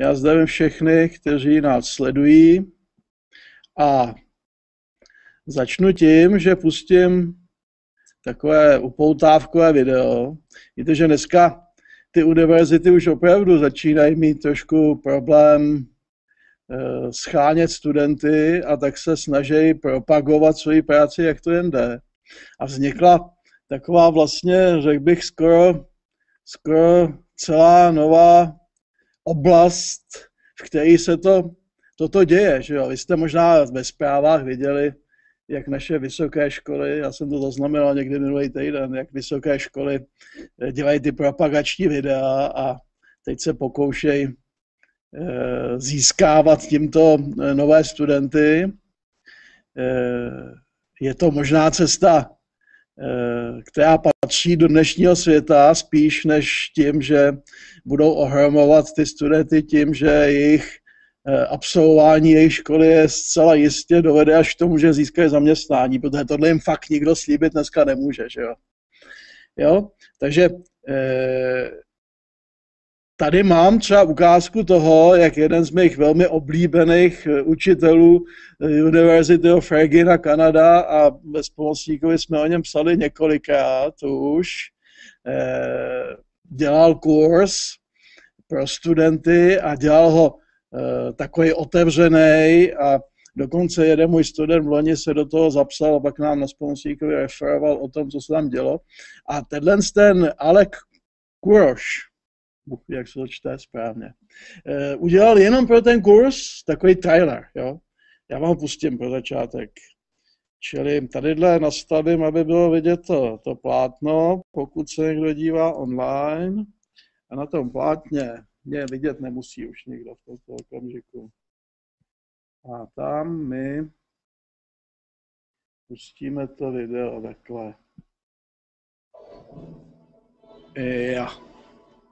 Já zdravím všechny, kteří nás sledují a začnu tím, že pustím takové upoutávkové video. Víte, že dneska ty univerzity už opravdu začínají mít trošku problém eh, schánět studenty a tak se snaží propagovat svoji práci, jak to jen jde. A vznikla taková vlastně, řekl bych, skoro, skoro celá nová oblast, v které se to, toto děje. Že jo? Vy jste možná ve zprávách viděli, jak naše vysoké školy, já jsem to zaznamenal někdy minulý týden, jak vysoké školy eh, dělají ty propagační videa a teď se pokoušejí eh, získávat tímto eh, nové studenty. Je to možná cesta, která patří do dnešního světa spíš než tím, že budou ohromovat ty studenty tím, že jejich Eh, absolvování jejich školy je zcela jistě dovede až k tomu, že získají zaměstnání, protože tohle jim fakt nikdo slíbit dneska nemůže, že jo. jo? Takže eh, tady mám třeba ukázku toho, jak jeden z mých velmi oblíbených eh, učitelů University of Regina, Kanada a ve společníkovi jsme o něm psali několikrát už, dělal kurz pro studenty a dělal ho Eh, takový otevřený a dokonce jeden můj student v loni se do toho zapsal a pak nám na společníkovi referoval o tom, co se tam dělo. A tenhle ten Alec Kuroš, jak se to čte správně, eh, udělal jenom pro ten kurz takový trailer, jo. Já vám pustím pro začátek. Čili tadyhle nastavím, aby bylo vidět to, to plátno, pokud se někdo dívá online. A na tom plátně mě vidět nemusí už nikdo v tomto okamžiku. A tam my pustíme to video takhle. Ja.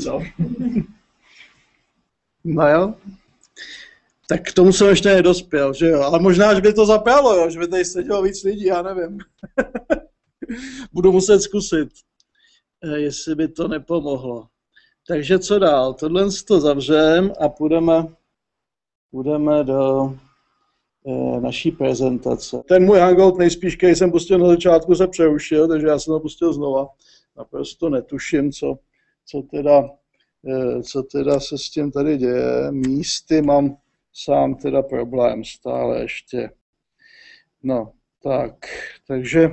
co? No jo. Tak k tomu jsem ještě nedospěl, že jo. Ale možná, že by to zapralo, jo, že by tady sedělo víc lidí, já nevím. Budu muset zkusit, eh, jestli by to nepomohlo. Takže co dál? Tohle to zavřem a půjdeme, půjdeme do e, naší prezentace. Ten můj hangout nejspíš, který jsem pustil na začátku, se přerušil, takže já jsem to pustil znova. Naprosto netuším, co, co teda, e, co teda se s tím tady děje. Místy mám sám teda problém stále ještě. No, tak, takže,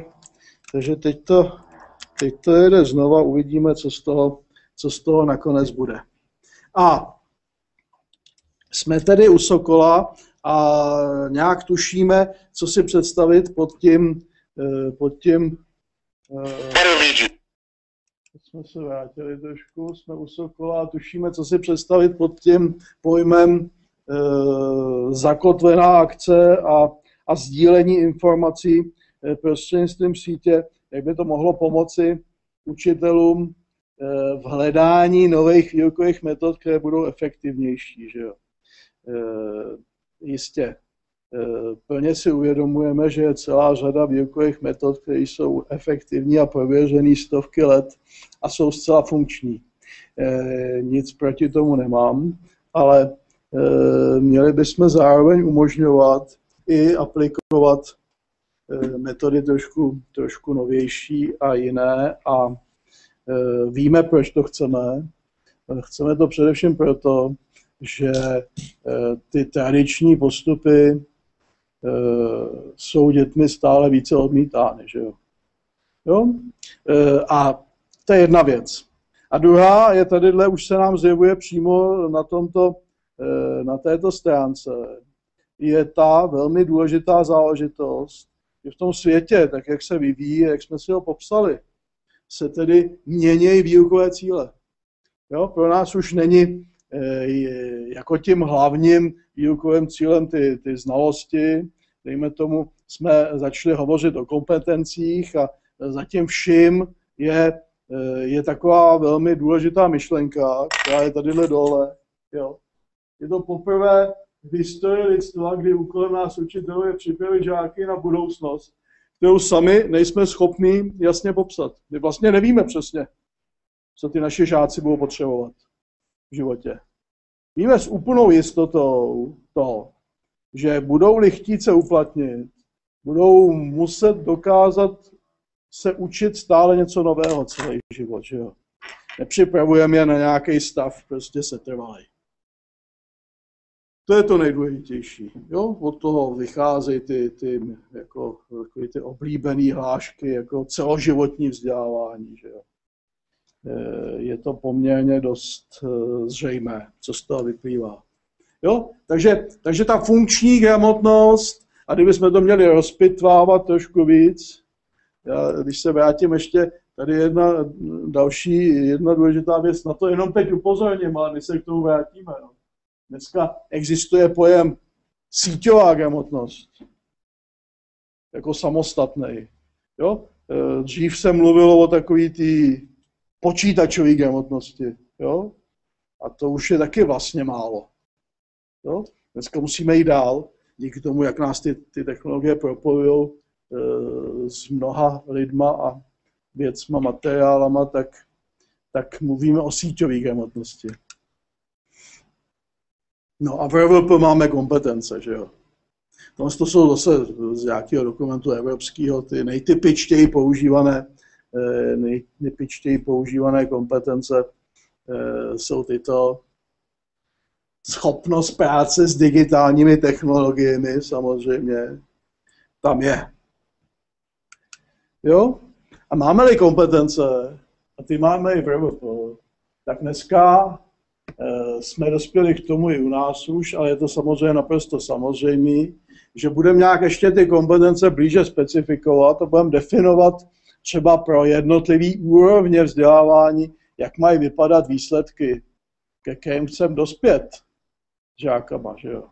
takže teď to, teď to jede znova, uvidíme, co z toho, co z toho nakonec bude. A jsme tedy u Sokola a nějak tušíme, co si představit pod tím, eh, pod tím eh, jsme se vrátili trošku, jsme u Sokola a tušíme, co si představit pod tím pojmem e, zakotvená akce a, a sdílení informací e, prostřednictvím sítě, jak by to mohlo pomoci učitelům e, v hledání nových výukových metod, které budou efektivnější. Že jo? Jistě. Plně si uvědomujeme, že je celá řada výukových metod, které jsou efektivní a prověřený stovky let a jsou zcela funkční. Nic proti tomu nemám, ale měli bychom zároveň umožňovat i aplikovat metody trošku, trošku novější a jiné a víme, proč to chceme. Chceme to především proto, že ty tradiční postupy jsou dětmi stále více odmítány. Že jo? Jo? A to je jedna věc. A druhá je tadyhle, už se nám zjevuje přímo na, tomto, eh, na této stránce, je ta velmi důležitá záležitost, že v tom světě, tak jak se vyvíjí, jak jsme si ho popsali, se tedy měnějí výukové cíle. Jo? Pro nás už není eh, jako tím hlavním výukovým cílem ty, ty znalosti. Dejme tomu, jsme začali hovořit o kompetencích a zatím vším je Eh, je taková velmi důležitá myšlenka, která je tadyhle dole. Jo. Je to poprvé v historii lidstva, kdy úkolem nás učitelů je připravit žáky na budoucnost, kterou sami nejsme schopni jasně popsat. My vlastně nevíme přesně, co ty naše žáci budou potřebovat v životě. Víme s úplnou jistotou to, že budou-li chtít se uplatnit, budou muset dokázat se učit stále něco nového celý život, že jo. Nepřipravujeme je na nějaký stav, prostě se trvalý. To je to nejdůležitější. Jo? Od toho vycházejí ty, ty, jako, ty oblíbené hlášky, jako celoživotní vzdělávání. Že jo? E, je to poměrně dost e, zřejmé, co z toho vyplývá. Jo? Takže, takže ta funkční gramotnost, a kdybychom to měli rozpitvávat trošku víc, já, když se vrátím ještě, tady jedna další, jedna důležitá věc, na to jenom teď upozorním, ale my se k tomu vrátíme. No. Dneska existuje pojem síťová gramotnost, jako samostatný. Jo? E, dřív se mluvilo o takové ty počítačové gramotnosti. Jo? A to už je taky vlastně málo. Jo? Dneska musíme jít dál, díky tomu, jak nás ty, ty technologie propojují Eh, s mnoha lidma a věcma, materiálama, tak, tak mluvíme o síťové gramotnosti. No a v RVP máme kompetence, že jo. Tohle to jsou zase z nějakého dokumentu evropského ty nejtypičtěji používané, eh, nejtypičtěji používané kompetence eh, jsou tyto schopnost práce s digitálními technologiemi samozřejmě tam je. Jo? A máme-li kompetence, a ty máme i v RVP, tak dneska e, jsme dospěli k tomu i u nás už, ale je to samozřejmě naprosto samozřejmé, že budeme nějak ještě ty kompetence blíže specifikovat a budeme definovat třeba pro jednotlivý úrovně vzdělávání, jak mají vypadat výsledky, ke kterým chcem dospět žákama. Že jo?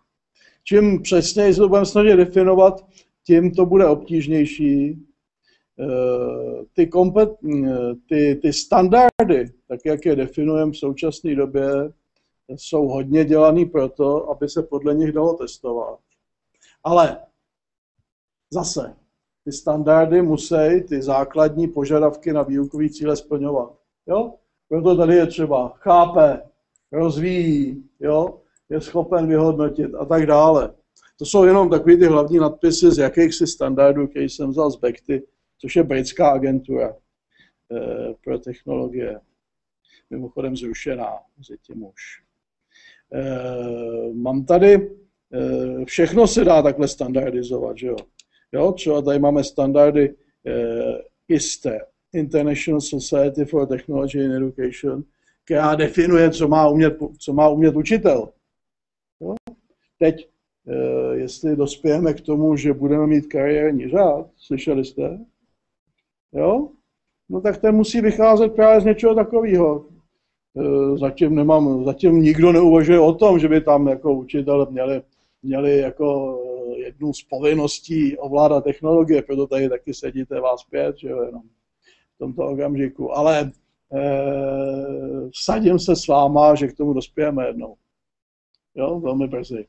Čím přesněji se to budeme snažit definovat, tím to bude obtížnější Eh, ty, kompet, ty, ty standardy, tak jak je definujeme v současné době, jsou hodně dělaný proto, aby se podle nich dalo testovat. Ale zase, ty standardy musí ty základní požadavky na výukový cíle splňovat. Jo? Proto tady je třeba chápe, rozvíjí, jo? Je schopen vyhodnotit a tak dále. To jsou jenom takové ty hlavní nadpisy z jakýchsi standardů, který jsem vzal z Bekty, což je britská agentura eh, pro technologie, mimochodem zrušená mezi tím už. Eh, mám tady, eh, všechno se dá takhle standardizovat, že jo. jo třeba tady máme standardy ISTE, International Society for Technology and Education, která definuje, co má umět, co má umět učitel. Jo? Teď, jestli dospějeme k tomu, že budeme mít kariérní řád, slyšeli jste? jo? no tak ten musí vycházet právě z něčeho takového. E, zatím, nemám, zatím nikdo neuvažuje o tom, že by tam jako učitel měli, měli jako e, jednu z povinností ovládat technologie, proto tady taky sedíte vás pět, že jo, jenom v tomto okamžiku. Ale e, sadím se s váma, že k tomu dospějeme jednou. Jo, velmi brzy.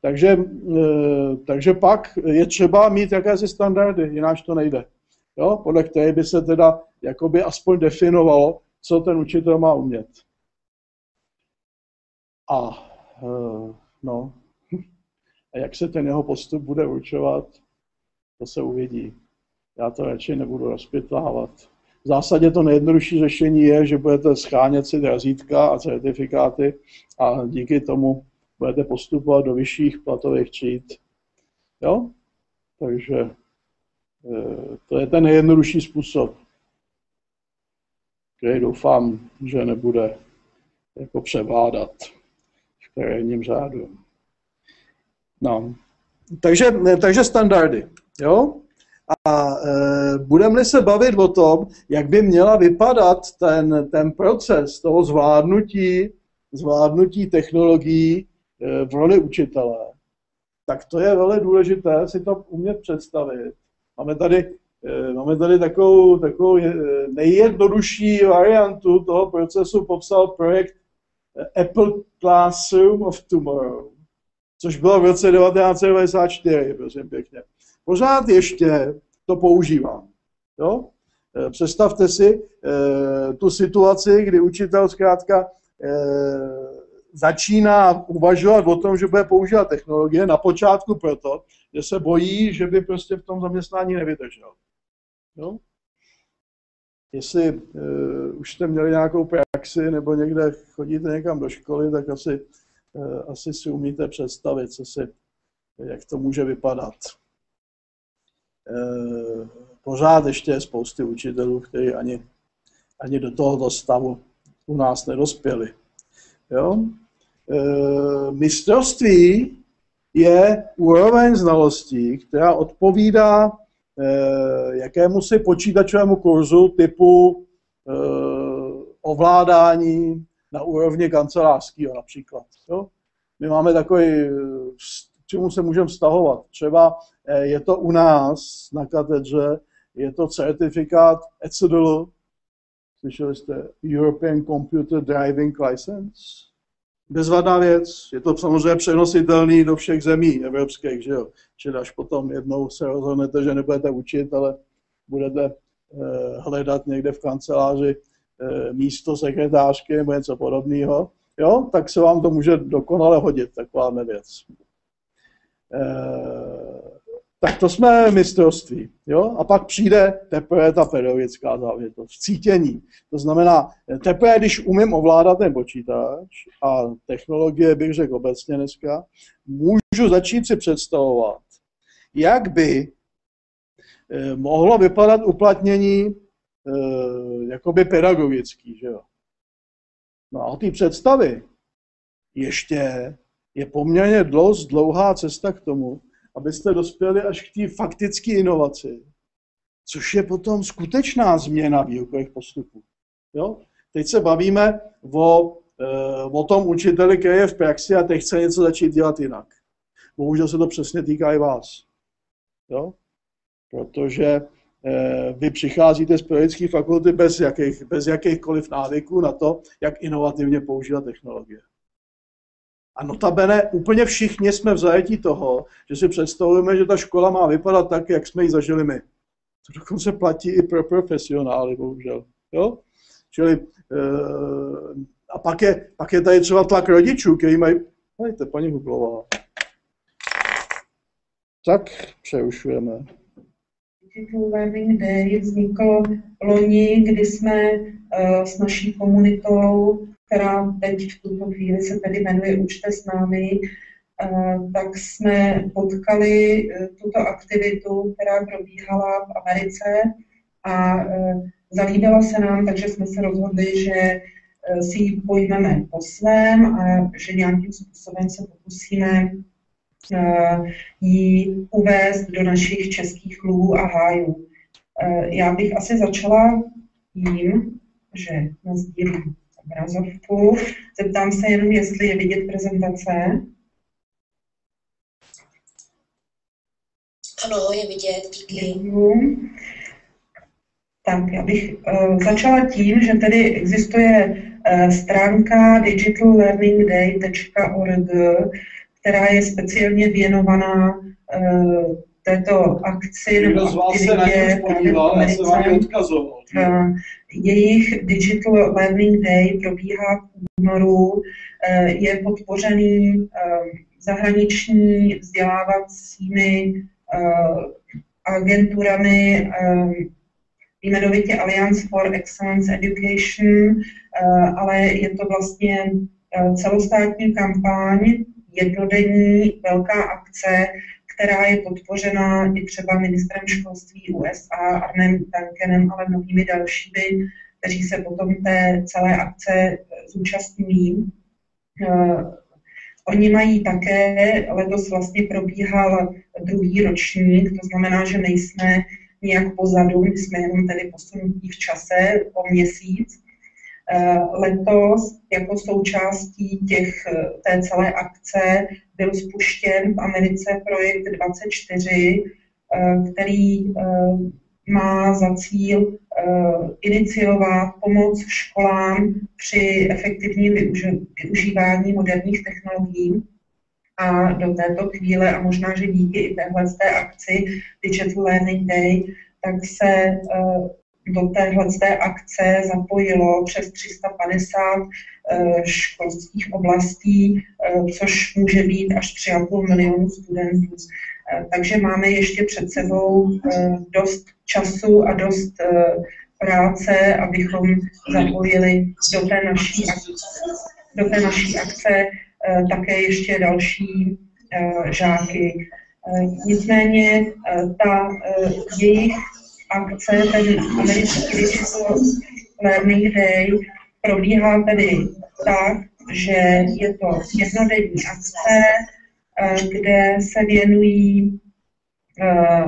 Takže, e, takže pak je třeba mít jakési standardy, jináč to nejde jo, podle které by se teda jakoby aspoň definovalo, co ten učitel má umět. A eh, no, a jak se ten jeho postup bude určovat, To se uvidí. Já to radši nebudu rozpitlávat. V zásadě to nejjednodušší řešení je, že budete schánět si razítka a certifikáty a díky tomu budete postupovat do vyšších platových tříd. Jo? Takže eh, to je ten nejjednodušší způsob, který doufám, že nebude jako převládat v terénním řádu. No. Takže, takže standardy. Jo? A e, budeme se bavit o tom, jak by měla vypadat ten, ten proces toho zvládnutí, zvládnutí technologií e, v roli učitele, tak to je velmi důležité si to umět představit. Máme tady, e, máme tady takovou, takovou e, nejjednodušší variantu toho procesu, popsal projekt Apple Classroom of Tomorrow, což bylo v roce 1994, prosím pěkně pořád ještě to používám. Jo? E, představte si e, tu situaci, kdy učitel zkrátka e, začíná uvažovat o tom, že bude používat technologie na počátku proto, že se bojí, že by prostě v tom zaměstnání nevydržel. Jo? Jestli uh, už jste měli nějakou praxi nebo někde chodíte někam do školy, tak asi, uh, asi si umíte představit, co si, jak to může vypadat. Eh, pořád ještě je spousty učitelů, kteří ani, ani do tohoto stavu u nás nedospěli. Jo? E, mistrovství je úroveň znalostí, která odpovídá e, jakému si počítačovému kurzu typu ovládání na úrovni kancelářského například. Jo? My máme takový čemu se můžeme vztahovat. Třeba eh, je to u nás na katedře, je to certifikát ECDL, slyšeli jste European Computer Driving License. Bezvadná věc, je to samozřejmě přenositelný do všech zemí evropských, že jo. Čili až potom jednou se rozhodnete, že nebudete učit, ale budete eh, hledat někde v kanceláři eh, místo sekretářky nebo něco podobného, jo, tak se vám to může dokonale hodit, taková věc. Eh, tak to jsme mistrovství. Jo? A pak přijde teprve ta pedagogická záležitost, cítění. To znamená, teprve, když umím ovládat ten počítač a technologie bych řekl obecně dneska, můžu začít si představovat, jak by eh, mohlo vypadat uplatnění eh, jakoby pedagogický. Že jo? No a ty představy ještě je poměrně dost dlouhá cesta k tomu, abyste dospěli až k té faktické inovaci, což je potom skutečná změna výukových postupů. Jo? Teď se bavíme o, e, o tom učiteli, který je v praxi a teď chce něco začít dělat jinak. Bohužel se to přesně týká i vás. Jo? Protože e, vy přicházíte z pedagogické fakulty bez, jakých, bez jakýchkoliv návyků na to, jak inovativně používat technologie. A notabene úplně všichni jsme v zajetí toho, že si představujeme, že ta škola má vypadat tak, jak jsme ji zažili my. To dokonce platí i pro profesionály, bohužel. Jo? Čili, e, a pak je, pak je tady třeba tlak rodičů, kteří mají... Hejte, paní Hublová. Tak přerušujeme. Learning Day vznikl loni, kdy jsme uh, s naší komunitou která teď v tuto chvíli se tedy jmenuje Učte s námi, eh, tak jsme potkali eh, tuto aktivitu, která probíhala v Americe a eh, zalíbila se nám, takže jsme se rozhodli, že si ji pojmeme po svém a že nějakým způsobem se pokusíme ji uvést do našich českých lův a hájů. Já bych asi začala tím, že nazdílím obrazovku. Zeptám se jenom, jestli je vidět prezentace. Ano, je vidět, díky. Tak, já bych uh, začala tím, že tady existuje uh, stránka digitallearningday.org, která je speciálně věnovaná uh, této akci nebo aktivitě Jejich Digital Learning Day probíhá v únoru, eh, je podpořený eh, zahraniční vzdělávacími eh, agenturami, jmenovitě Alliance for Excellence Education, ale je to vlastně celostátní kampaň, jednodenní velká akce, která je podpořena i třeba ministrem školství USA Arnem Duncanem, ale mnohými dalšími, kteří se potom té celé akce zúčastní. Uh, oni mají také, letos vlastně probíhal druhý ročník, to znamená, že nejsme nějak pozadu, my jsme jenom tedy posunutí v čase o měsíc. Eh, letos jako součástí těch, té celé akce byl spuštěn v Americe projekt 24, eh, který eh, má za cíl iniciovat pomoc školám při efektivním využívání moderních technologií. A do této chvíle, a možná, že díky i téhle té akci Digital Learning Day, tak se do téhle akce zapojilo přes 350 eh, školských oblastí, eh, což může být až 3,5 milionu studentů. Eh, takže máme ještě před sebou dost času a dost práce, abychom zapojili do té naší akce, do té naší akce také ještě další žáky. Nicméně ta jejich akce, ten americký Digital Learning Day, probíhá tedy tak, že je to jednodenní akce, eh, kde se věnují, eh,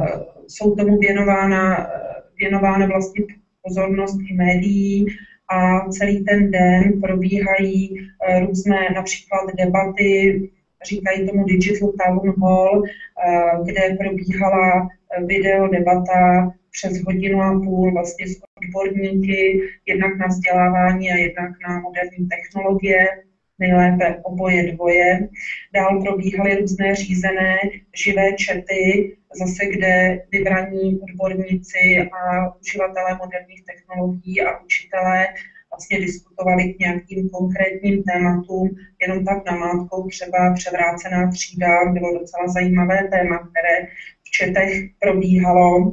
jsou tomu věnována, věnována vlastně pozornost i médií a celý ten den probíhají eh, různé například debaty, říkají tomu Digital Town Hall, kde probíhala video debata přes hodinu a půl vlastně s odborníky, jednak na vzdělávání a jednak na moderní technologie, nejlépe oboje dvoje. Dál probíhaly různé řízené živé čety, zase kde vybraní odborníci a uživatelé moderních technologií a učitelé vlastně diskutovali k nějakým konkrétním tématům, jenom tak namátkou třeba převrácená třída bylo docela zajímavé téma, které v četech probíhalo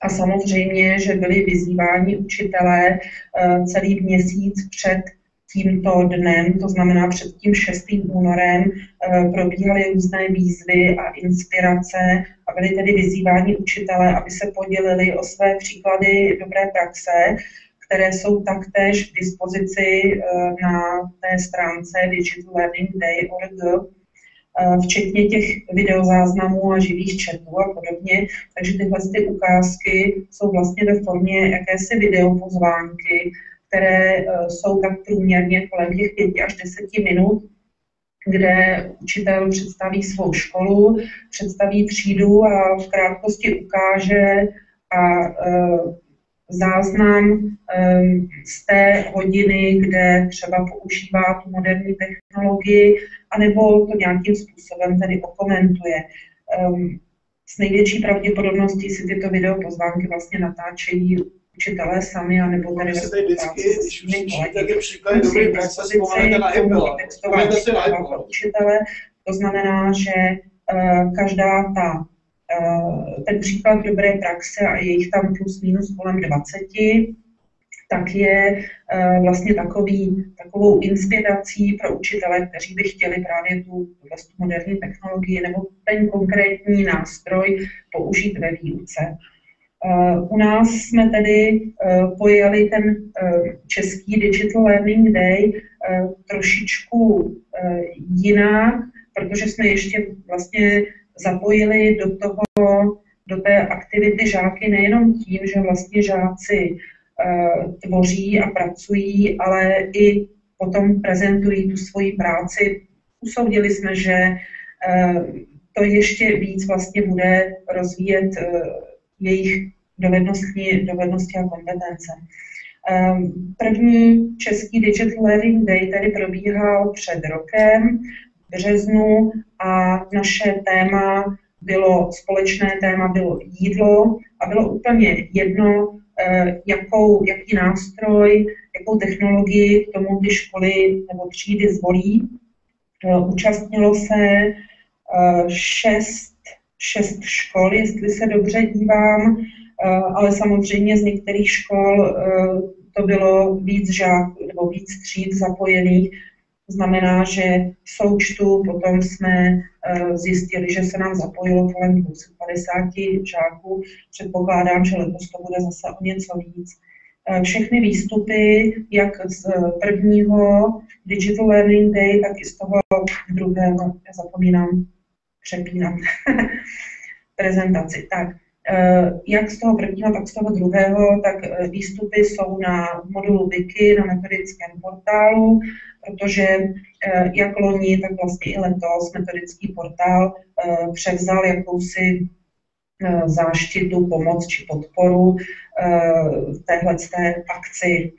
a samozřejmě, že byli vyzýváni učitelé eh, celý měsíc před tímto dnem, to znamená před tím 6. únorem, eh, probíhaly různé výzvy a inspirace a byli tedy vyzýváni učitelé, aby se podělili o své příklady dobré praxe, které jsou taktéž k dispozici eh, na té stránce Digital Learning Day.org Eh, včetně těch videozáznamů a živých chatů a podobně. Takže tyhle ty ukázky jsou vlastně ve formě jakési videopozvánky, které eh, jsou tak průměrně kolem těch 5 až 10 minut, kde učitel představí svou školu, představí třídu a v krátkosti ukáže a eh, záznam z té hodiny, kde třeba používá tu moderní technologii, anebo to nějakým způsobem tedy okomentuje. S největší pravděpodobností si tyto video pozvánky vlastně natáčejí učitelé sami, anebo tady se tady vždycky, když uslyšíte taky příklady dobrý praxe, vzpomenete na Apple. Učitele, to znamená, že uh, každá ta Eh, ten příklad dobré praxe, a je jich tam plus minus kolem 20, tak je eh, vlastně takový, takovou inspirací pro učitele, kteří by chtěli právě tu vlastně moderní technologii nebo ten konkrétní nástroj použít ve výuce. Eh, u nás jsme tedy pojeli ten český Digital Learning Day trošičku jinak, protože jsme ještě vlastně zapojili do toho, do té aktivity žáky nejenom tím, že vlastně žáci uh, tvoří a pracují, ale i potom prezentují tu svoji práci. Usoudili jsme, že uh, to ještě víc vlastně bude rozvíjet uh, jejich dovednosti, dovednosti a kompetence. První český Digital Learning Day tady probíhal před rokem březnu a naše téma bylo, společné téma bylo jídlo a bylo úplně jedno, eh, jakou, jaký nástroj, jakou technologii k tomu ty školy nebo třídy zvolí. Eh, účastnilo se eh, šest šest škol, jestli se dobře dívám, ale samozřejmě z některých škol to bylo víc žáků nebo víc tříd zapojených, to znamená, že v součtu potom jsme uh, zjistili, že se nám zapojilo kolem 250 žáků. Předpokládám, že letos to bude zase o něco víc. Uh, všechny výstupy, jak z prvního Digital Learning Day, tak i z toho druhého, já zapomínám přepínat prezentaci. Tak, Eh, jak z toho prvního, tak z toho druhého, tak eh, výstupy jsou na modulu Wiki, na metodickém portálu, protože eh, jak loni, tak vlastně i letos metodický portál převzal jakousi záštitu, pomoc či podporu v téhle akci.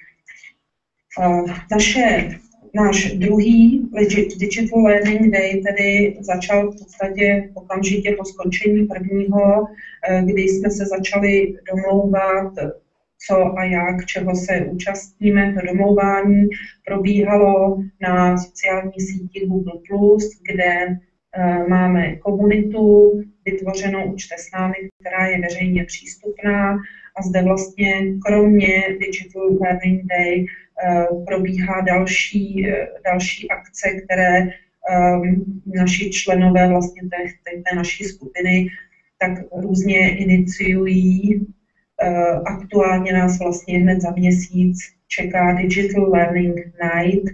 Naše náš druhý Digital Learning Day tedy začal v podstatě okamžitě po skončení prvního, eh, kdy jsme se začali domlouvat, co a jak, čeho se účastníme. To domlouvání probíhalo na sociální síti Google+, kde eh, máme komunitu vytvořenou Učte s námi, která je veřejně přístupná a zde vlastně kromě Digital Learning Day Eh, probíhá další, eh, další akce, které naši členové vlastně té, té naší skupiny tak různě iniciují. Eh, aktuálně nás vlastně hned za měsíc čeká Digital Learning Night,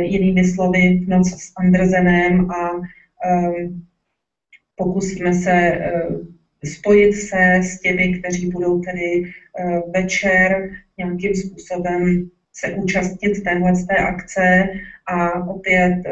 jinými slovy noc s Andrzenem a ehm, pokusíme se spojit se s těmi, kteří budou tedy večer nějakým způsobem se účastnit téhle té akce a opět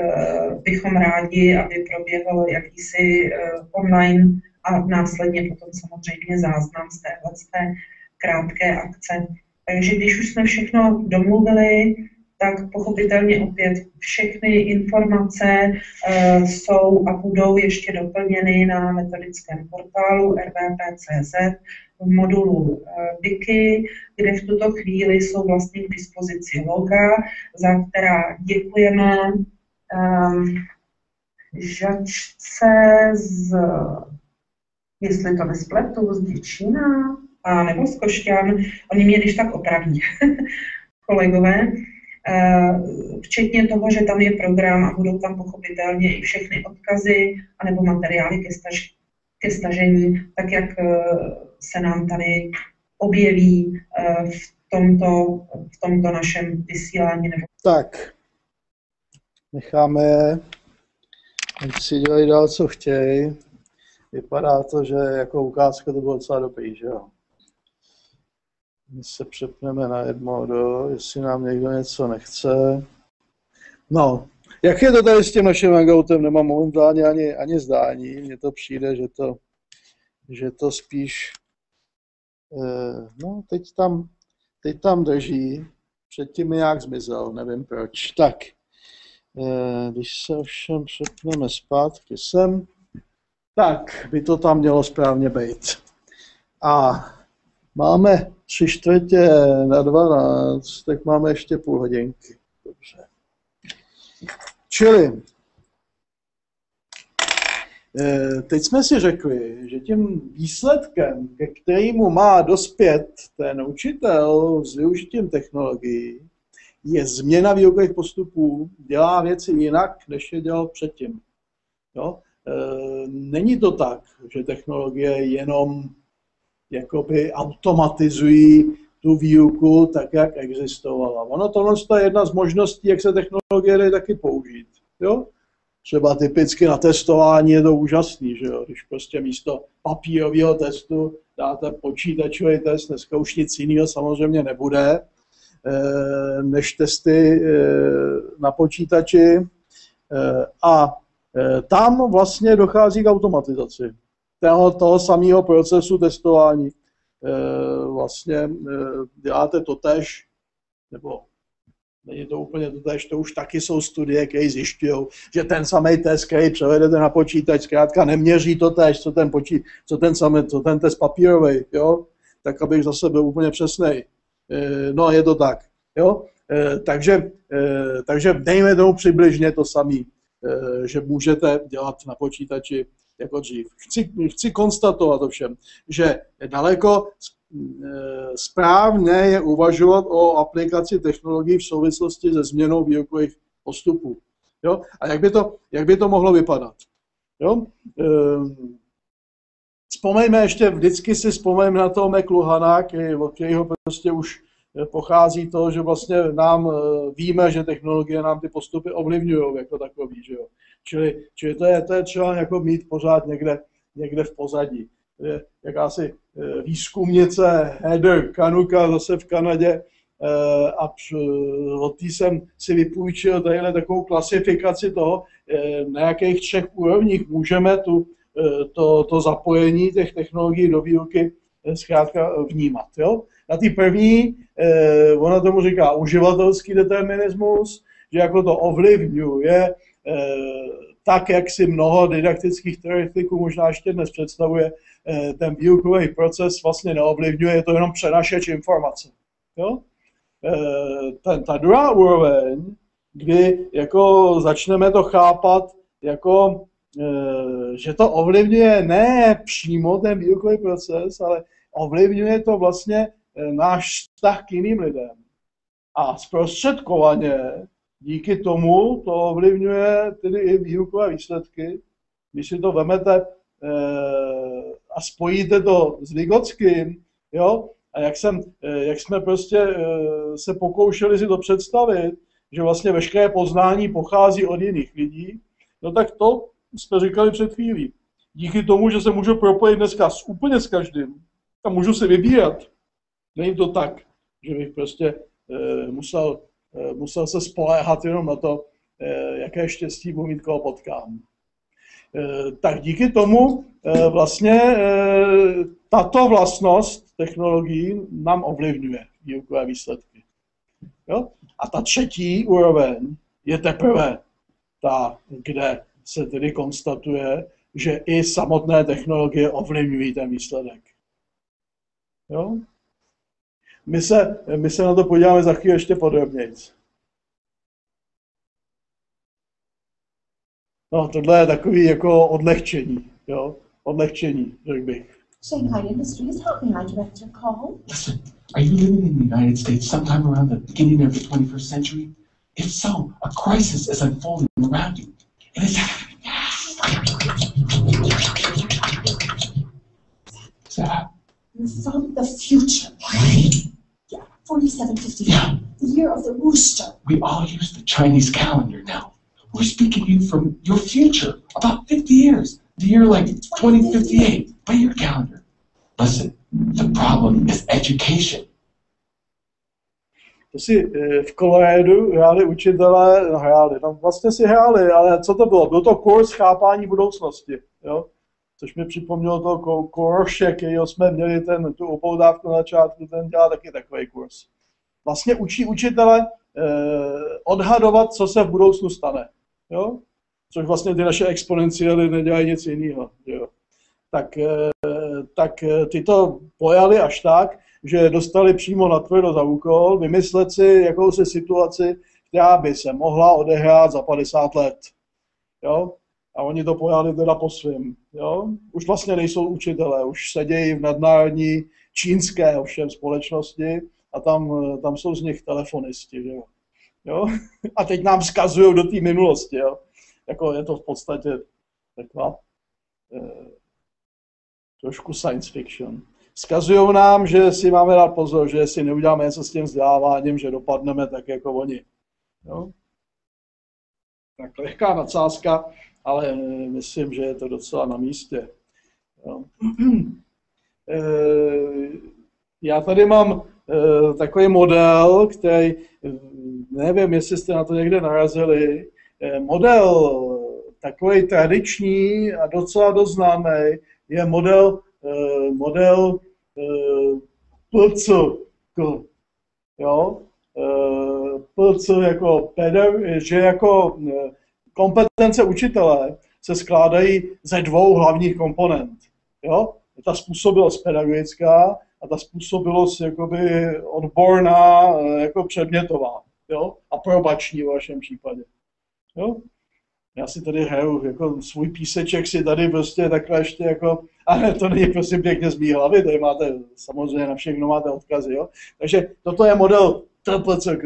bychom rádi, aby proběhlo jakýsi online a následně potom samozřejmě záznam z téhle té krátké akce. Takže když už jsme všechno domluvili, tak pochopitelně opět všechny informace uh, jsou a budou ještě doplněny na metodickém portálu rvp.cz v modulu uh, Wiki, kde v tuto chvíli jsou vlastně k dispozici loga, za která děkujeme um, žačce z, jestli to nespletu, z Děčína, a nebo z Košťan, oni mě když tak opraví, kolegové. Eh, včetně toho, že tam je program a budou tam pochopitelně i všechny odkazy anebo materiály ke, staž, ke stažení, tak jak eh, se nám tady objeví eh, v tomto, v tomto našem vysílání. Tak, necháme ať si dělají dál, co chtějí. Vypadá to, že jako ukázka to bylo docela dobrý, že jo? My se přepneme na Edmodo, jestli nám někdo něco nechce. No, jak je to tady s tím naším hangoutem, nemám momentálně ani, ani zdání. Mně to přijde, že to, že to spíš, eh, no teď tam, teď tam drží, předtím mi nějak zmizel, nevím proč. Tak, eh, když se ovšem přepneme zpátky sem, tak by to tam mělo správně být. A Máme tři čtvrtě na 12, tak máme ještě půl hodinky. Dobře. Čili, eh, teď jsme si řekli, že tím výsledkem, ke kterému má dospět ten učitel s využitím technologií, je změna výukových postupů, dělá věci jinak, než je dělal předtím. Jo? Eh, není to tak, že technologie jenom jakoby automatizují tu výuku tak, jak existovala. Ono tohle je jedna z možností, jak se technologie dají taky použít. Jo? Třeba typicky na testování je to úžasný, že jo? když prostě místo papírového testu dáte počítačový test, dneska už nic jiného samozřejmě nebude, eh, než testy eh, na počítači. A tam vlastně dochází k automatizaci toho, toho samého procesu testování. E, vlastně e, děláte to tež, nebo není to úplně to tež, to už taky jsou studie, které zjišťují, že ten samý test, který převedete na počítač, zkrátka neměří to tež, co ten, počí, co ten, samý, co ten test papírový, jo? tak abych zase byl úplně přesný. No, je to tak. Jo? Takže, takže dejme tomu přibližně to samé, že můžete dělat na počítači jako dřív. Chci, chci konstatovat ovšem, že daleko správně je uvažovat o aplikaci technologií v souvislosti se změnou výukových postupů. Jo? A jak by, to, jak by to mohlo vypadat? Jo? Ehm, vzpomeňme ještě, vždycky si vzpomeňme na toho McLuhana, který, od kterého prostě už pochází to, že vlastně nám eh, víme, že technologie nám ty postupy ovlivňují jako takový, že jo. Čili, čili to, je, to je třeba jako mít pořád někde, někde v pozadí. Je jakási eh, výzkumnice Heather Kanuka zase v Kanadě eh, a od té jsem si vypůjčil tadyhle takovou klasifikaci toho, na jakých třech úrovních můžeme tu, to, to zapojení těch technologií do výuky zkrátka vnímat. Jo? Na té první, eh, ona tomu říká uživatelský determinismus, že jako to ovlivňuje eh, tak, jak si mnoho didaktických teoretiků možná ještě dnes představuje, eh, ten výukový proces vlastně neovlivňuje, je to jenom přenašeč informace. Jo? Eh, ten, ta druhá úroveň, kdy jako začneme to chápat jako, eh, že to ovlivňuje ne přímo ten výukový proces, ale ovlivňuje to vlastně náš vztah k jiným lidem. A zprostředkovaně díky tomu to ovlivňuje tedy i výukové výsledky. Když si to vemete e, a spojíte to s Vygotským, jo, a jak, jsem, e, jak jsme prostě se pokoušeli si to představit, že vlastně veškeré poznání pochází od jiných lidí, no tak to jsme říkali před chvílí. Díky tomu, že se můžu propojit dneska s, úplně s každým a můžu si vybírat, Není to tak, že bych prostě e, musel, e, musel se spoléhat jenom na to, e, jaké štěstí budu mít, koho potkám. Tak díky tomu vlastně tato vlastnost technologií nám ovlivňuje výukové výsledky. Jo? A ta třetí úroveň je teprve ta, kde se tedy konstatuje, že i samotné technologie ovlivňují ten výsledek. Jo? My se, my se na to podíváme za chvíli ještě podrobněji. No, tohle je takový jako odlehčení, jo, odlehčení, řekl bych. Shanghai Industries, how can I direct your call? Listen, are you living in the United States sometime around the beginning of the 21st century? If so, a crisis is unfolding around you. It is happening now. From the future. Yeah, 4750. Yeah. The year of the rooster. We all use the Chinese calendar now. We're speaking to you from your future, about 50 years. The year like 2058, by your calendar. Listen, the problem is education. To si eh, v Coloradu hráli učitelé, no hráli, no vlastně si hráli, ale co to bylo? Byl to kurz chápání budoucnosti, jo? Což mi připomnělo toho Koroše, kterýho jsme měli ten, tu opoudávku na začátku, ten dělá taky takový kurz. Vlastně učí učitele eh, odhadovat, co se v budoucnu stane. Jo? Což vlastně ty naše exponenciály nedělají nic jiného. Jo? Tak, eh, tak eh, ty to pojali až tak, že dostali přímo na tvrdo za úkol vymyslet si jakousi situaci, která by se mohla odehrát za 50 let. Jo? A oni to pojali teda po svým. Jo? Už vlastně nejsou učitelé, už sedějí v nadnárodní čínské ovšem společnosti a tam, tam jsou z nich telefonisti. Jo? Jo? A teď nám vzkazují do té minulosti. Jo? Jako je to v podstatě taková eh, trošku science fiction. Vzkazují nám, že si máme dát pozor, že si neuděláme něco s tím vzděláváním, že dopadneme tak jako oni. Jo? Tak lehká nadsázka, ale myslím, že je to docela na místě. Eh, já tady mám eh, takový model, který, nevím, jestli jste na to někde narazili, eh, model takový tradiční a docela dost známý je model, model PC, jo, PC jako pedag, že jako kompetence učitele se skládají ze dvou hlavních komponent. Jo? Ta způsobilost pedagogická a ta způsobilost jakoby odborná, jako předmětová. Jo? A probační v vašem případě. Jo? já si tady hraju jako svůj píseček si tady prostě takhle ještě jako, ale to není prostě pěkně z mý hlavy, tady máte samozřejmě na všechno máte odkazy, jo. Takže toto je model TPCK,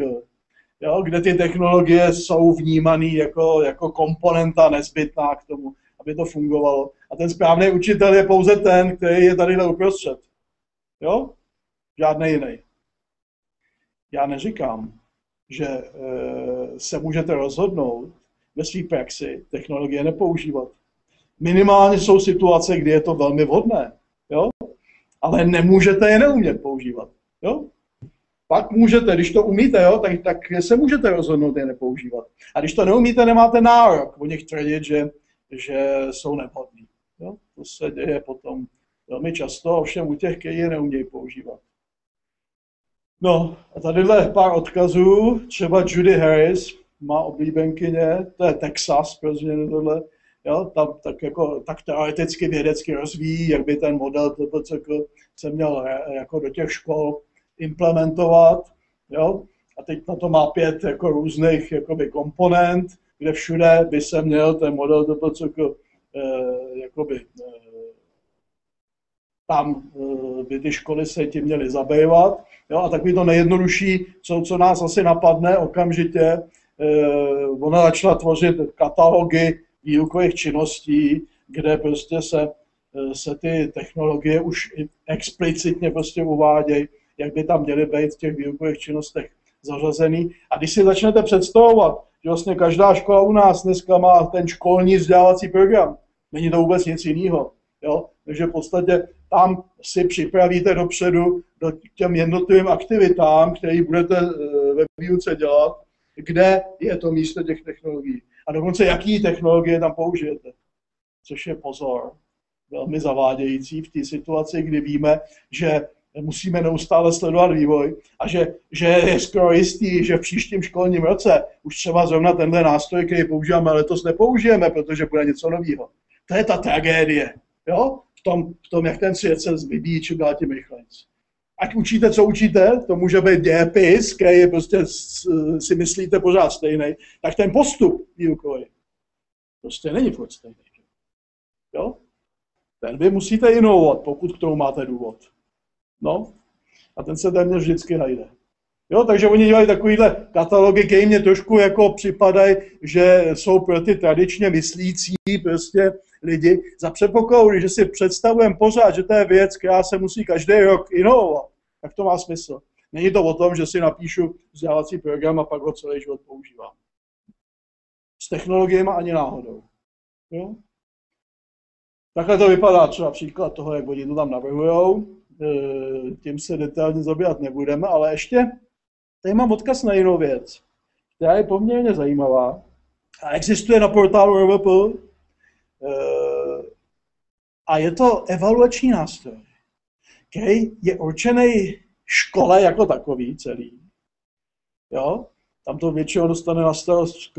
jo, kde ty technologie jsou vnímané jako, jako komponenta nezbytná k tomu, aby to fungovalo. A ten správný učitel je pouze ten, který je tady uprostřed. Jo? Žádný jiný. Já neříkám, že e, se můžete rozhodnout ve své praxi technologie nepoužívat. Minimálně jsou situace, kdy je to velmi vhodné, jo? ale nemůžete je neumět používat. Jo? Pak můžete, když to umíte, jo, tak, tak se můžete rozhodnout je nepoužívat. A když to neumíte, nemáte nárok o nich tvrdit, že, že jsou nevhodní. Jo? To se děje potom velmi často, ovšem u těch, kteří je neumějí používat. No a tadyhle pár odkazů, třeba Judy Harris, má oblíbenkyně, to je Texas, pro změnu tohle, jo, tam tak, jako, tak teoreticky vědecky rozvíjí, jak by ten model TPCK se měl jako do těch škol implementovat, jo, a teď na to má pět jako různých jakoby, komponent, kde všude by se měl ten model TPCK eh, jakoby, eh, tam eh, by ty školy se tím měly zabývat. Jo, a takový to nejjednodušší, co, co nás asi napadne okamžitě, eh, ona začala tvořit katalogy výukových činností, kde prostě se, eh, se ty technologie už explicitně prostě uvádějí, jak by tam měly být v těch výukových činnostech zařazený. A když si začnete představovat, že vlastně každá škola u nás dneska má ten školní vzdělávací program, není to vůbec nic jiného. Jo? Takže v podstatě tam si připravíte dopředu do těm jednotlivým aktivitám, které budete eh, ve výuce dělat, kde je to místo těch technologií. A dokonce jaký technologie tam použijete. Což je pozor, velmi zavádějící v té situaci, kdy víme, že musíme neustále sledovat vývoj a že, že je skoro jistý, že v příštím školním roce už třeba zrovna tenhle nástroj, který používáme letos, nepoužijeme, protože bude něco nového. To je ta tragédie. Jo? v tom, v tom, jak ten svět se vyvíjí čím dál tím rychleji. Ať učíte, co učíte, to může být dějepis, který je prostě si myslíte pořád stejný, tak ten postup výukový prostě není furt stejný. Jo? Ten vy musíte inovovat, pokud k tomu máte důvod. No, a ten se téměř vždycky najde. Jo, takže oni dělají takovýhle katalogy, které mě trošku jako připadají, že jsou pro ty tradičně myslící prostě lidi za předpokladu, že si představujeme pořád, že to je věc, která se musí každý rok inovovat, tak to má smysl. Není to o tom, že si napíšu vzdělávací program a pak ho celý život používám. S technologiemi ani náhodou. Jo? Takhle to vypadá třeba příklad toho, jak oni to tam navrhují. E, tím se detailně zabývat nebudeme, ale ještě tady mám odkaz na jinou věc, která je poměrně zajímavá. A existuje na portálu RVP, Eh, a je to evaluační nástroj, který je určený škole jako takový celý. Jo? Tam to většinou dostane na starost,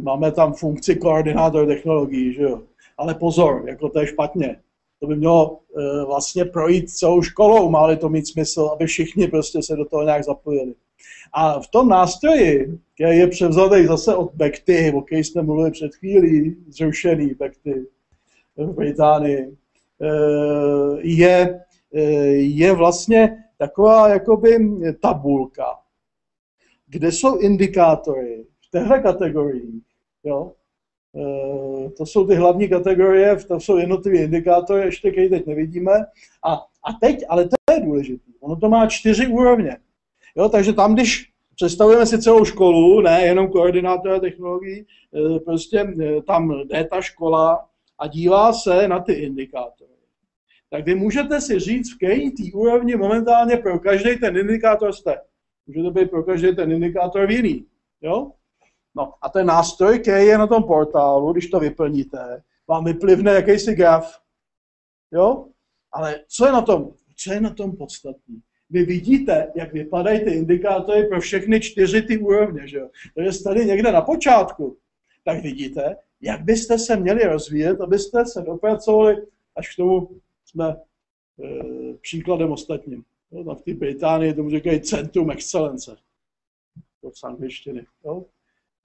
máme tam funkci koordinátor technologií, že jo? Ale pozor, jako to je špatně. To by mělo e, vlastně projít celou školou, má to mít smysl, aby všichni prostě se do toho nějak zapojili. A v tom nástroji, který je převzatý zase od Bekty, o který jsme mluvili před chvílí, zrušený Bekty v Británii, eh, je, eh, je vlastně taková jakoby tabulka, kde jsou indikátory v téhle kategorii. Jo? Eh, to jsou ty hlavní kategorie, to jsou jednotlivé indikátory, ještě který teď nevidíme. A, a teď, ale to je důležité, ono to má čtyři úrovně. Jo, takže tam, když představujeme si celou školu, ne jenom koordinátora technologií, eh, prostě eh, tam jde ta škola a dívá se na ty indikátory. Tak vy můžete si říct, v které té úrovni momentálně pro každý ten indikátor jste. Může to být pro každý ten indikátor jiný. Jo? No a ten nástroj, který je na tom portálu, když to vyplníte, vám vyplivne jakýsi graf. Jo? Ale co je na tom, co je na tom podstatné? vy vidíte, jak vypadají ty indikátory pro všechny čtyři ty úrovně. Že jo? Takže tady někde na počátku, tak vidíte, jak byste se měli rozvíjet, abyste se dopracovali až k tomu, jsme e, příkladem ostatním. Tam v té Británii tomu říkají Centrum excelence. To z angličtiny. Jo?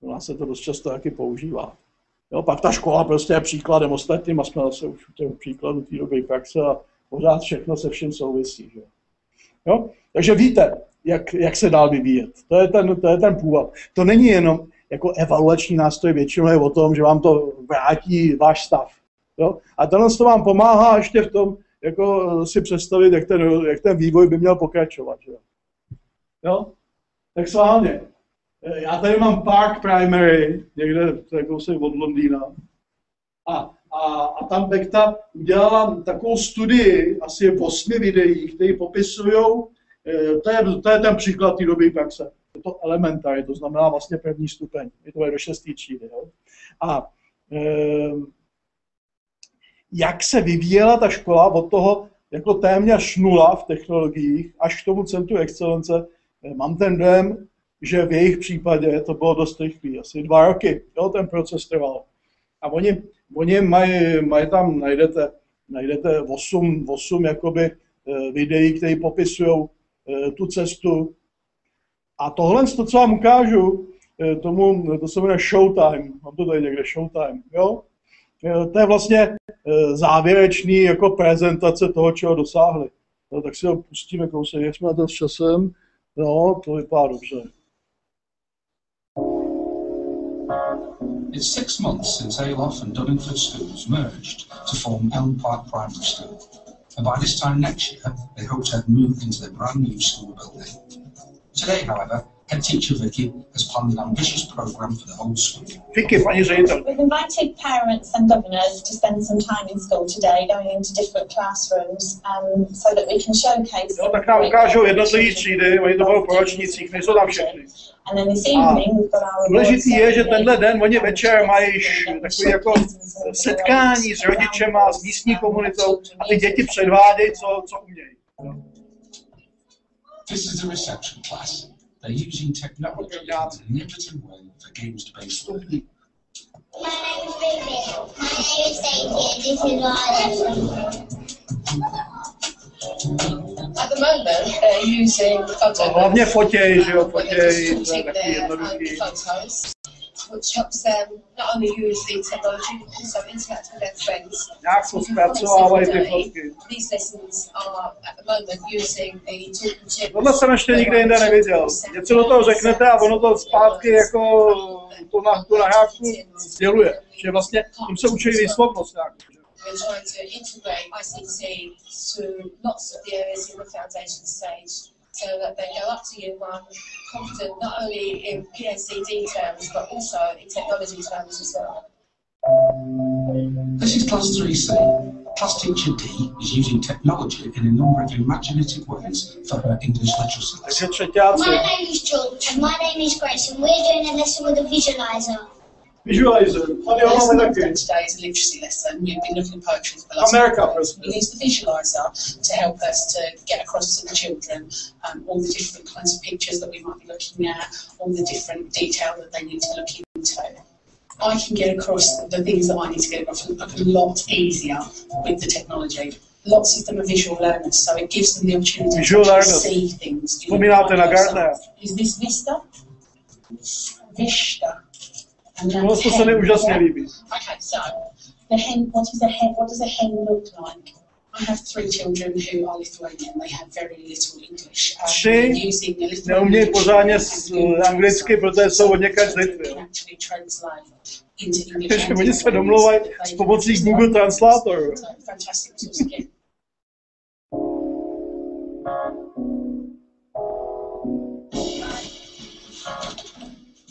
U nás se to dost často taky používá. Jo, pak ta škola prostě je příkladem ostatním a jsme zase už u těch příkladů té doby praxe a pořád všechno se vším souvisí. Že? Jo? Takže víte, jak, jak se dál vyvíjet. To je, ten, to je ten původ. To není jenom jako evaluační nástroj, většinou je o tom, že vám to vrátí váš stav. Jo? A tohle to vám pomáhá ještě v tom, jako si představit, jak ten, jak ten vývoj by měl pokračovat. Že? Jo? Tak sválně. Já tady mám Park Primary, někde jako se od Londýna. A, a, a tam Bekta udělala takovou studii, asi v osmi videích, které popisují, to je, to je ten příklad té doby praxe. Je to elementary, to znamená vlastně první stupeň. Je to do šestý třídy. Jo? A e, jak se vyvíjela ta škola od toho jako téměř nula v technologiích až k tomu centru excelence, mám ten dojem, že v jejich případě to bylo dost rychlé, asi dva roky, jo, ten proces trval. A oni, oni mají, mají tam, najdete, najdete 8, 8 jakoby, eh, videí, které popisují eh, tu cestu. A tohle, to, co vám ukážu, eh, tomu, to se jmenuje Showtime, mám to tady někde, Showtime, jo? To je vlastně závěrečný jako prezentace toho, čeho dosáhli. No, tak si ho pustíme kousek, jak jsme na to s časem. No, to vypadá dobře. It's six months since Alof and Duddingford schools merged to form Elm Park Primary School, and by this time next year, they hope to have moved into their brand new school building. Today, however, head teacher Vicky has planned an ambitious programme for the whole school. Vicky, paní ředitel. We've invited parents and governors to spend some time in school today, going into different classrooms, um, so that we can showcase. No, tak nám ukážou jednotlivé třídy, oni to budou po ročnících, nejsou tam Důležitý je, že tenhle den, oni večer mají takový jako setkání s rodičema, s místní komunitou a ty děti předvádějí, co, co umějí. This is the reception class. They're using technology in an innovative way for games-based learning. My name is Vivian. My name is Daisy. This is what I At the moment, they're using photo. Hlavně fotěj, že jo, fotěj, to je um, jednoduchý. which helps them not only use the technology but also interact with their friends. Nějak to zpracovávají ty fotky. These lessons are at the moment using the talking chip. Tohle jsem ještě nikde jinde neviděl. Něco do toho řeknete a ono to zpátky jako tu, na, tu nahrávku sděluje. Že vlastně tím se učí výslovnost nějak. We're trying to integrate ICT to lots of the areas in the foundation stage so that they go up to year one confident not only in PNCD terms but also in technology terms as well. This is Class 3C. Class teacher D is using technology in a number of imaginative ways for her English literacy lesson. My name is George and my name is Grace and we're doing a lesson with a visualizer. Ho máme taky. Today is a literacy lesson. we've been looking at poetry for the last America, We use the visualizer to help us to get across to the children um, all the different kinds of pictures that we might be looking at, all the different detail that they need to look into. I can get across the things that I need to get across a a lot easier with the technology. Lots of them are visual learners, so it gives them the opportunity Visual to learners. see things. Vzpomínáte na by Gardnera. yourself. Is this Vista? Vista. That's to se mi úžasně líbí. Okay, so the hen. What is a hen? What does a hen look like? I have three children who are Lithuanian. They have very little English. Um, Tři Neumějí pořádně anglicky, protože jsou od někač z Litvy. Takže oni se that s pomocí. Google Translator.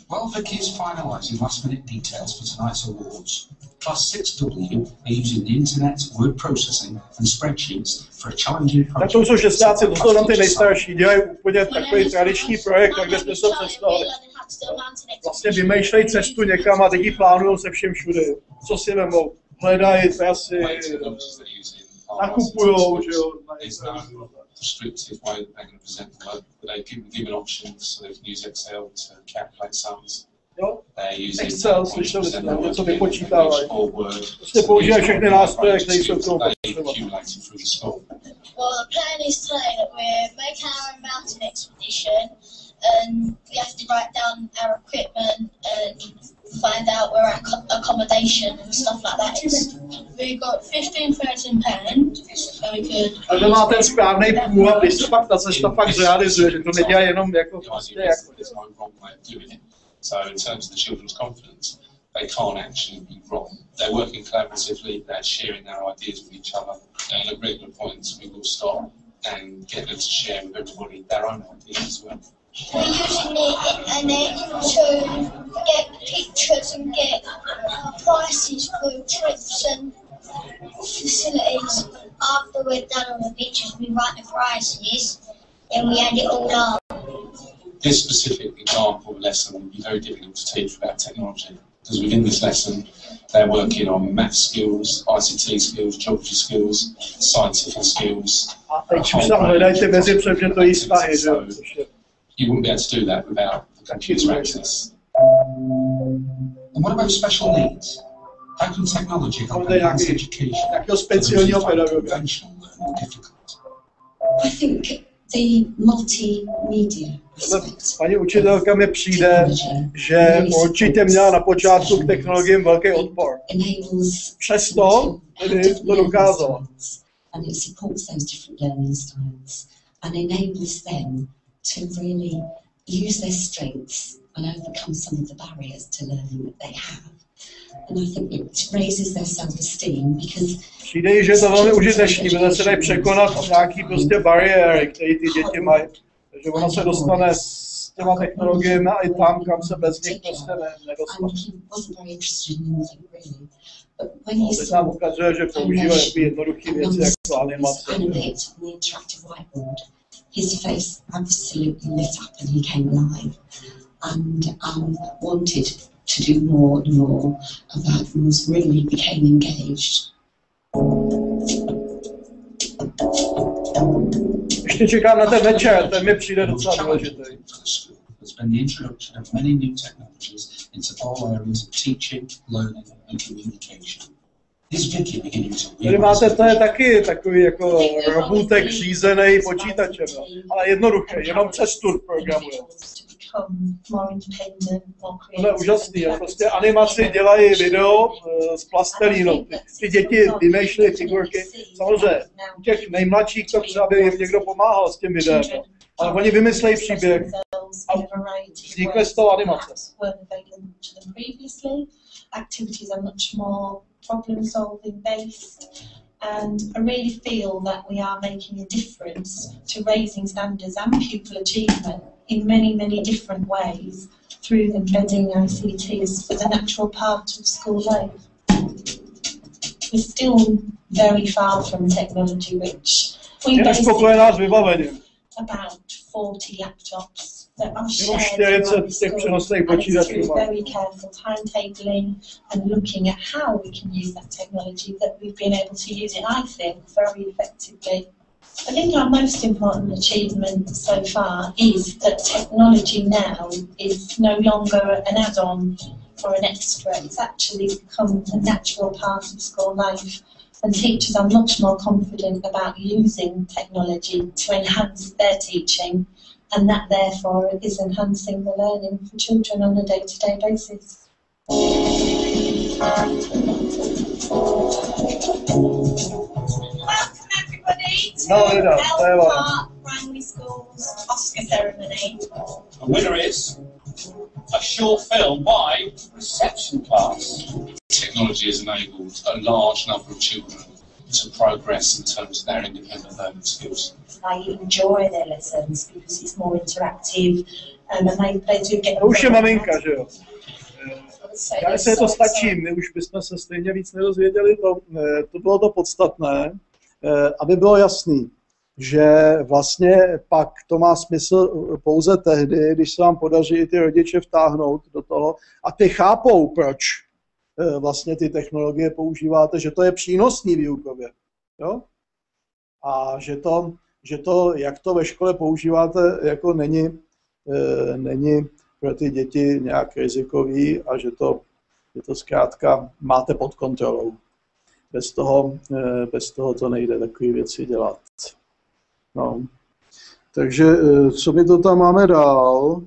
While Vicky is finalising last minute details for tonight's awards, Class 6W are using the internet, word processing and spreadsheets for a challenging Tak project. to jsou šestáci, to jsou tam ty nejstarší, dělají úplně takový tradiční projekt, tak kde jsme se představili. Vlastně vymýšlejí cestu někam a teď ji plánují se všem všude. Co si vemou? Hledají trasy, nakupujou, že jo. Now the restrictive way that they're going to present the work. But they've given, given options so they can use Excel to calculate sums. Jo? They're using Excel, to slyšeli present jsme, the něco work in vypočítávají. English or Word. Prostě používají všechny nástroje, které These jsou k tomu they potřeba. accumulated through the school. Well, the plan is today that we're making our own mountain expedition and we have to write down our equipment and find out where our accommodation and stuff like that is. We got fifteen thousand pounds, so we could. Ale to má ten správný půl, když se pak ta cesta pak zrealizuje, že to nedělá jenom jako The prostě idea jako. is there's no wrong way of doing it. So in terms of the children's confidence, they can't actually be wrong. They're working collaboratively, they're sharing their ideas with each other, and at regular points we will stop and get them to share with everybody their own ideas as well. We're using the internet to get pictures and get prices for trips and facilities. After we're done on the pictures, we write the prices, then we add it all up. This specific example lesson would be very difficult to teach without technology, because within this lesson they're working on math skills, ICT skills, geography skills, scientific skills, A teď už tam hledajte mezi předmětový vztahy, že jo, což je you wouldn't be able to do that without the computer access. And what about special needs? How can technology help Well, they enhance education? nějakého for those who speciálního find pedagoga. conventional learning difficult? I think the multimedia Tohle aspect Paní učitelka mi přijde, že určitě měla na počátku k technologiím velký odpor. enables Přesto tedy to dokázala. and it supports those different learning styles and enables them to really use their strengths and overcome some of the barriers to learning that they have. And I think it raises their self-esteem because Přijde že je to velmi užitečný, protože se dají překonat nějaký prostě bariéry, které ty děti mají. Takže ona se dostane s těma technologiemi i tam, kam se bez nich prostě ne, nedostane. No, teď nám ukazuje, že používají jednoduché věci, jako animace. Animate on the interactive whiteboard, his face absolutely lit up and he came alive and um, wanted to do more and more of that and was really became engaged. Ještě čekám na ten večer, ten mi přijde docela důležitý. for the school has been the introduction of many new technologies into all areas of teaching, learning and communication. Tady realise máte, to je taky takový jako robůtek řízený počítačem, ale jednoduché, jenom přes tur programuje. Tohle je úžasný, jo. prostě animaci dělají video eh, s plastelínou. Ty, ty děti vymýšlejí figurky. Samozřejmě, u těch nejmladších to třeba by jim někdo pomáhal s tím videem, no. ale oni vymyslejí příběh a vznikne z toho animace. to. Activities are much more problem solving based. And I really feel that we are making a difference to raising standards and pupil achievement in many, many different ways through embedding ICT as, as a natural part of school life. We're still very far from technology rich. We s vybavením. about 40 laptops that are Jenom shared 40 around těch And it's through very careful timetabling and looking at how we can use that technology that we've been able to use it, I think, very effectively. I think our most important achievement so far is that technology now is no longer an add-on or an extra. It's actually become a natural part of school life. And teachers are much more confident about using technology to enhance their teaching, and that therefore is enhancing the learning for children on a day to day basis. Welcome everybody to No, no, no, there Elm we are. Park Primary School's Oscar ceremony. The winner is a short film by Reception Class. Technology has enabled a large number of children to progress in terms of their independent learning skills. I enjoy their lessons because it's more interactive um, and they, they do get To už je maminka, že jo. Já že to stačí, my už bychom se stejně víc nerozvěděli, to, eh, to bylo to podstatné, eh, aby bylo jasný, že vlastně pak to má smysl pouze tehdy, když se vám podaří i ty rodiče vtáhnout do toho a ty chápou, proč eh, vlastně ty technologie používáte, že to je přínosný výukově. Jo? A že to, že to, jak to ve škole používáte, jako není, eh, není pro ty děti nějak rizikový a že to, že to zkrátka máte pod kontrolou. Bez toho, eh, bez toho to nejde takové věci dělat. No. Takže eh, co my to tam máme dál?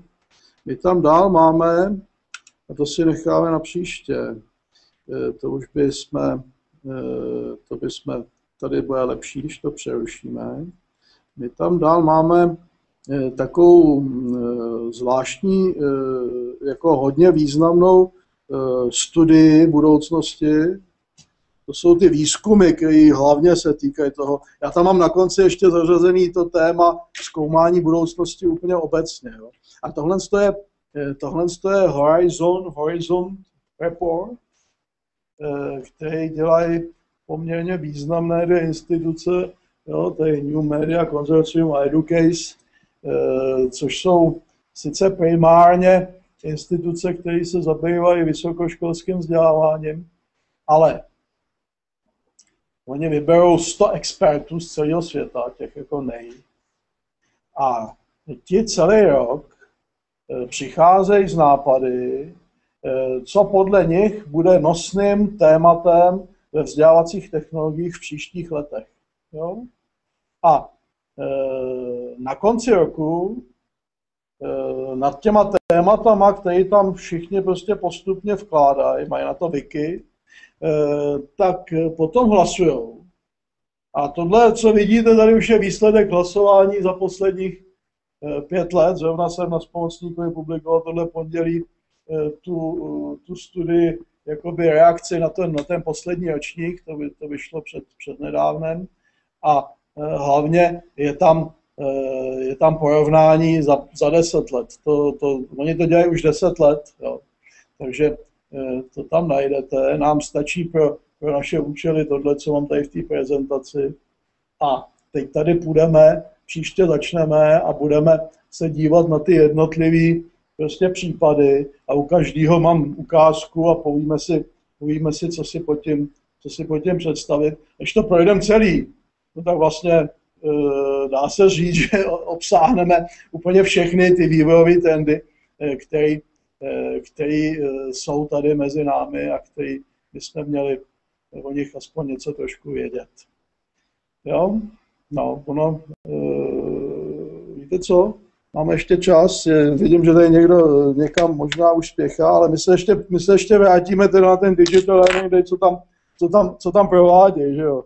My tam dál máme A to si necháme na příště. To už by jsme, to by jsme, tady bude lepší, když to přerušíme. My tam dál máme takovou zvláštní, jako hodně významnou studii budoucnosti, to jsou ty výzkumy, které hlavně se týkají toho. Já tam mám na konci ještě zařazený to téma zkoumání budoucnosti úplně obecně. Jo. A tohle je, eh, tohle je Horizon, Horizon Report, eh, který dělají poměrně významné dvě instituce, jo, to je New Media Consortium a Educase, eh, což jsou sice primárně instituce, které se zabývají vysokoškolským vzděláváním, ale Oni vyberou 100 expertů z celého světa, těch jako nej. A ti celý rok e, přicházejí z nápady, co podle nich bude nosným tématem ve vzdělávacích technologiích v příštích letech. Jo? A e, na konci roku nad těma tématama, které tam všichni prostě postupně vkládají, mají na to wiki, Eh, tak potom hlasují. A tohle, co vidíte, tady už je výsledek hlasování za posledních eh, pět let. Zrovna jsem na společníkovi publikoval tohle pondělí eh, tu, tu studii, jakoby reakci na ten, na ten poslední ročník, to, by, to vyšlo před, před nedávnem. A hlavně je tam, je tam porovnání za, za deset let. To, to, oni to dělají už deset let, jo. takže Eh, to tam najdete. Nám stačí pro, pro naše účely tohle, co mám tady v té prezentaci. A teď tady půjdeme, příště začneme a budeme se dívat na ty jednotlivé prostě případy a u každého mám ukázku a povíme si, povíme si, co si pod tím, co si pod tím představit. Když to projdeme celý, no tak vlastně e, dá se říct, že obsáhneme úplně všechny ty vývojové trendy, které Eh, který eh, jsou tady mezi námi a který bychom měli o nich aspoň něco trošku vědět. Jo? No, ono, eh, víte co, máme ještě čas, vidím, že tady někdo někam možná už spěchá, ale my se ještě, my se ještě vrátíme teda na ten digital learning co tam, co tam, co tam provádějí, že jo.